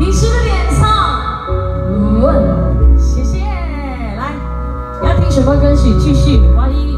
你是不是也唱？嗯。谢谢。来，要听什么歌曲？继续，欢迎。